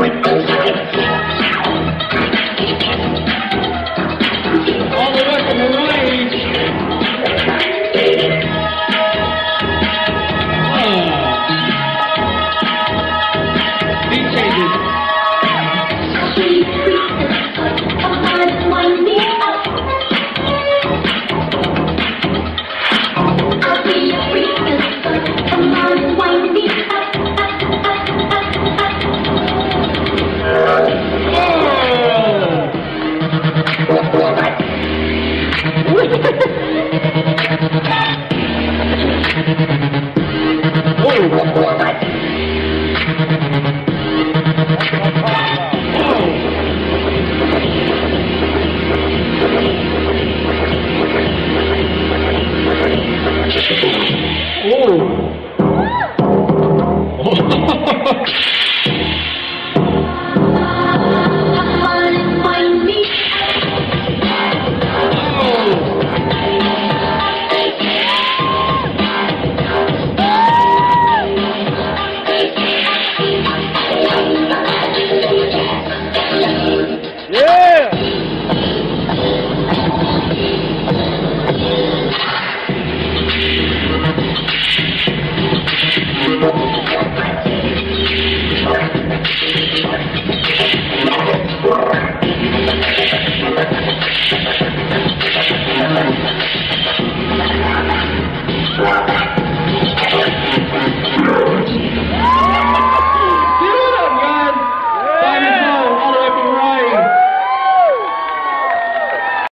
Thank. Thank you.